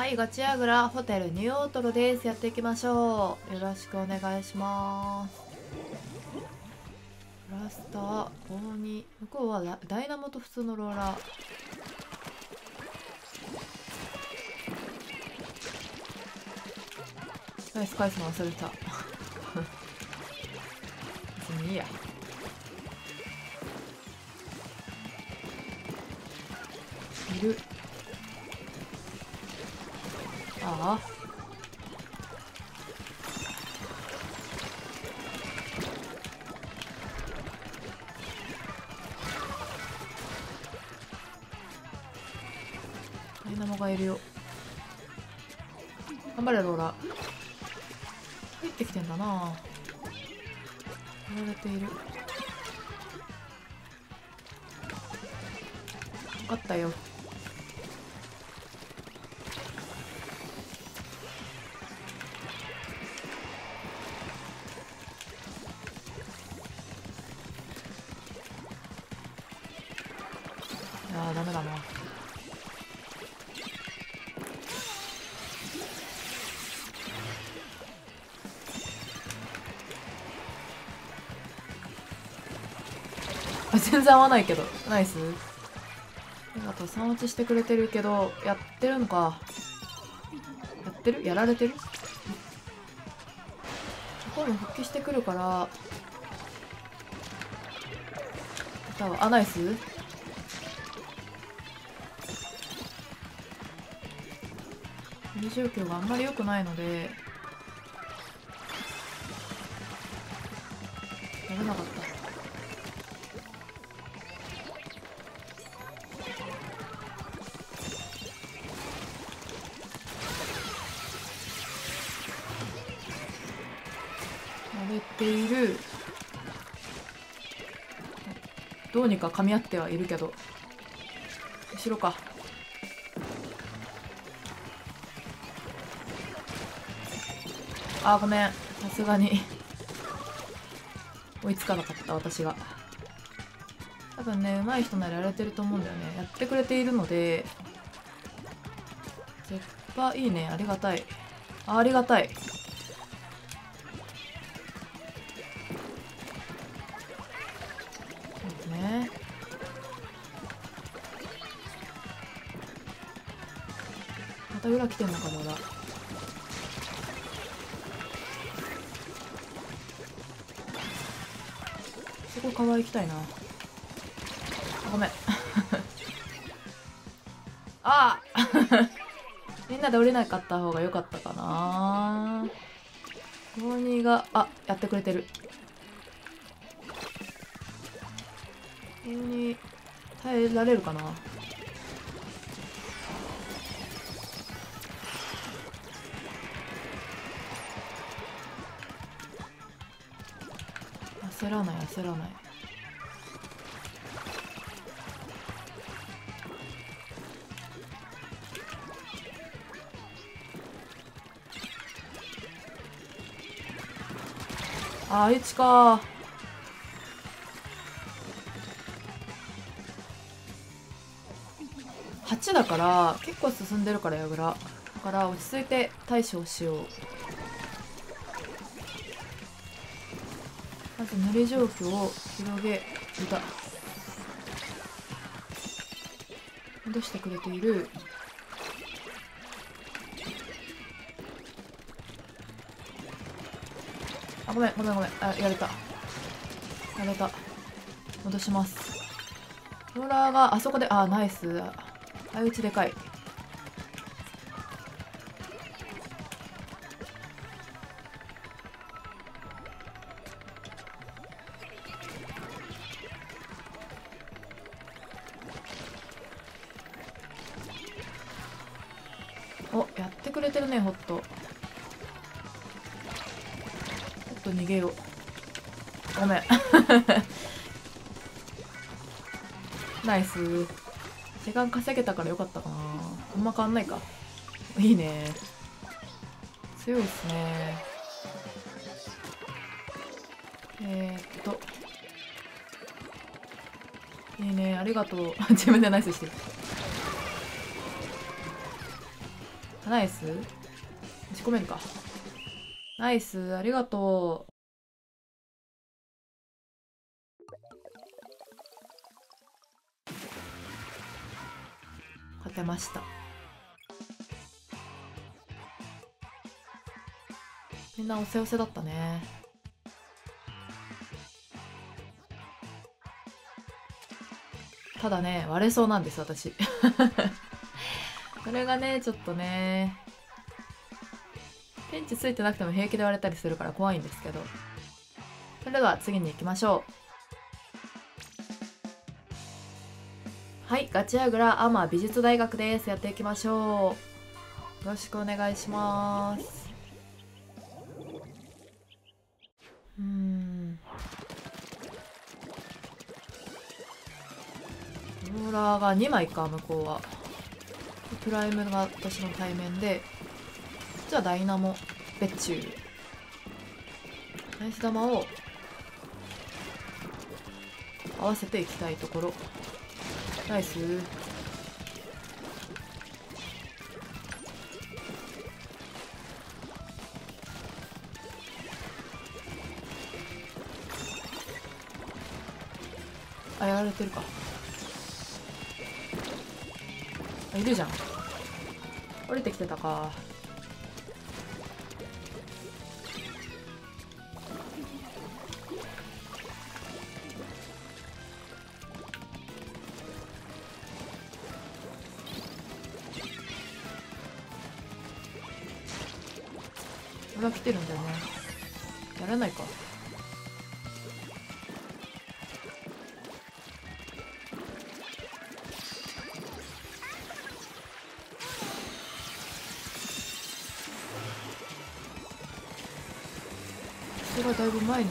はいガチアグラホテルニューオートロです。やっていきましょう。よろしくお願いしますラスター52向こうはダダイナモと普通のローラー。ナイス返すの忘れた 別にいいや。いる。ダイナモがいるよ。頑張れローラ。入ってきてんだな。やられている。分かったよ。いやーダメだな。あ全然合わないけど。ナイス。ありがとう3落ちしてくれてるけどやってるのか。やってる？やられてる？今度復帰してくるから。多分あナイス。二状況があんまり良くないのでやれなかった。やれている。どうにか噛み合ってはいるけど。後ろか。あーごめん。さすがに。追いつかなかった私が。多分ね上手い人ならやれてると思うんだよね。やってくれているので絶対いいね。ありがたい。ありがたい。そうですね。また裏来てんのかな裏そこ川行きたいな。ごめん。ああみんなで降りなかった方が良かったかな。コニーがあやってくれてる。コニー耐えられるかな。焦らない焦らない。ああいちか。8だから結構進んでるからやぐらだから落ち着いて対処をしよう。まず塗り状況を広げた戻してくれている。あごめんごめんごめん。あやれた。やれた。戻します。ローラーがあそこであナイス。相打ちでかい。くれてるねホットホット逃げよう。ごめん。ナイス。時間稼げたからよかったかな。あんま変わんないか。いいね。強いっすね。えー、っと。いいね。ありがとう。自分でナイスしてる。ナイス。仕込めるか。ナイス。ありがとう。勝てました。みんなおせおせだったね。ただね割れそうなんです私。これがねちょっとねペンチついてなくても平気で割れたりするから怖いんですけど。それでは次に行きましょう。はいガチアグラアマ美術大学です。やっていきましょう。よろしくお願いします。うん。ローラーが2枚か向こうは。プライムが私の対面でじゃあダイナモ別注。ナイス玉を合わせていきたいところ。ナイス。あやられてるか。いるじゃん。降りてきてたか。俺は来てるんだよね。やらないか。それがだいぶ前に。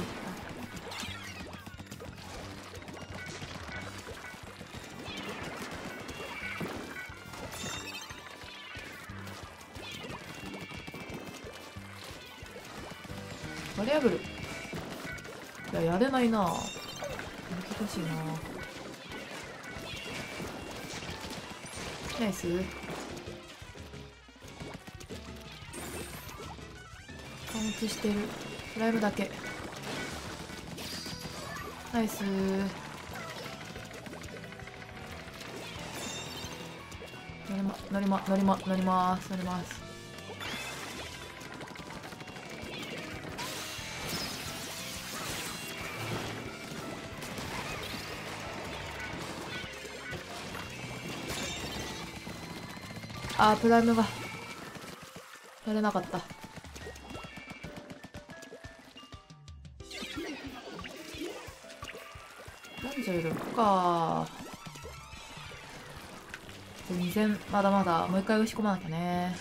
バリアブル。いややれないな。難しいな。ナイス。カウントしてる。ライブだけ。ナイス。乗りま乗りま乗りま乗ります。乗ります。あープライムが。やれなかった。46か。全然まだまだもう一回押し込まなきゃね。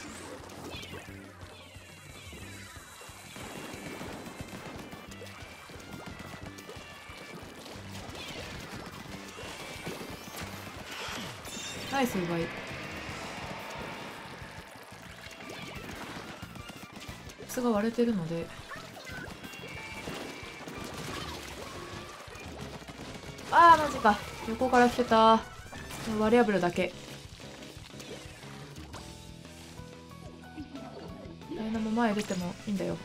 ナイス奪い靴が割れてるので。あーマジか。横から来てた。バリアブルだけ。ダイナも前出てもいいんだよ。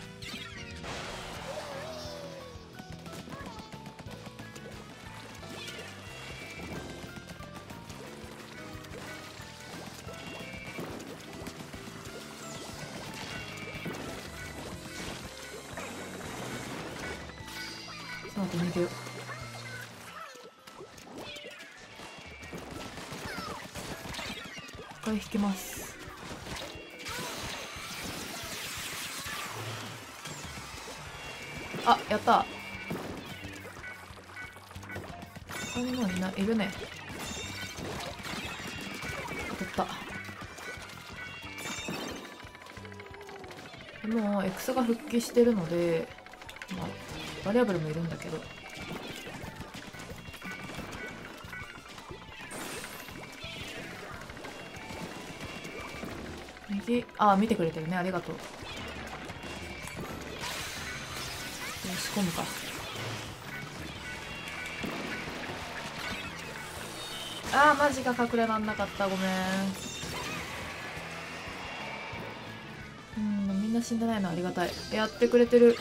ちょっと待って逃げよう。回引きます。あやった。ここにもいない。いるね。取った。もう X が復帰してるので、まあ、バリアブルもいるんだけど。右あ見てくれてるね。ありがとう。よし込むか。あーマジか隠れらんなかった。ごめん。うん、みんな死んでないのありがたい。やってくれてる。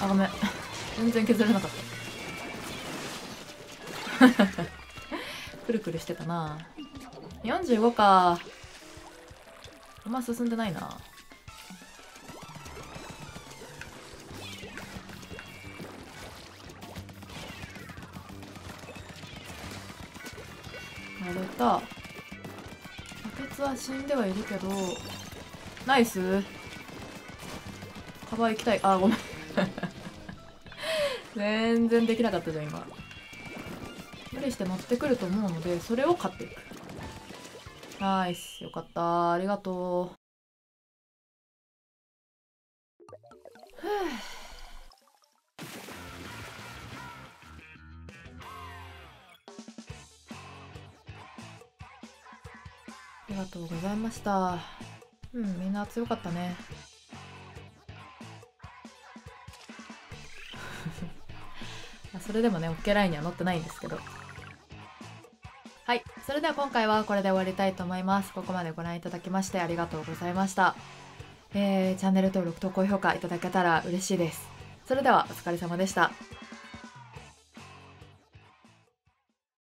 あごめん。全然削れなかった。くるくるしてたな。45か。あんま進んでないな。やれたバケツは死んではいるけど。ナイス。カバー行きたい。あごめん。全然できなかったじゃん今。無理して乗ってくると思うのでそれを買っていく。ナイスよかった。ありがとう。ふぅありがとうございました。うんみんな強かったね。それでもね OK ラインには載ってないんですけど。はいそれでは今回はこれで終わりたいと思います。ここまでご覧いただきましてありがとうございました。えー、チャンネル登録と高評価いただけたら嬉しいです。それではお疲れ様でした。